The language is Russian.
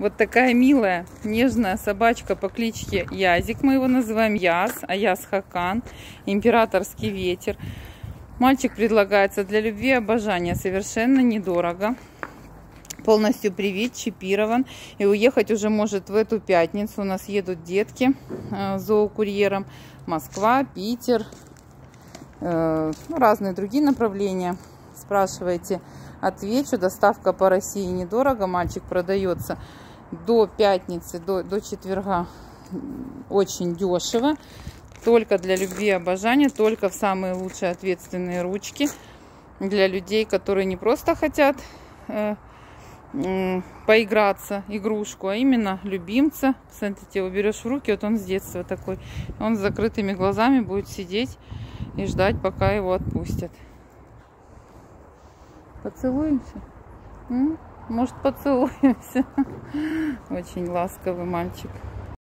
Вот такая милая, нежная собачка по кличке Язик. Мы его называем Яз, а Яз Хакан. Императорский ветер. Мальчик предлагается для любви и обожания. Совершенно недорого. Полностью привит, чипирован. И уехать уже может в эту пятницу. У нас едут детки э, зоокурьером. Москва, Питер, э, ну, разные другие направления. Спрашивайте, отвечу. Доставка по России недорого. Мальчик продается до пятницы, до, до четверга очень дешево. Только для любви и обожания, только в самые лучшие ответственные ручки. Для людей, которые не просто хотят э, э, поиграться, игрушку, а именно любимца. Смотрите, его берешь в руки, вот он с детства такой. Он с закрытыми глазами будет сидеть и ждать, пока его отпустят. Поцелуемся? М? Может, поцелуемся? Очень ласковый мальчик.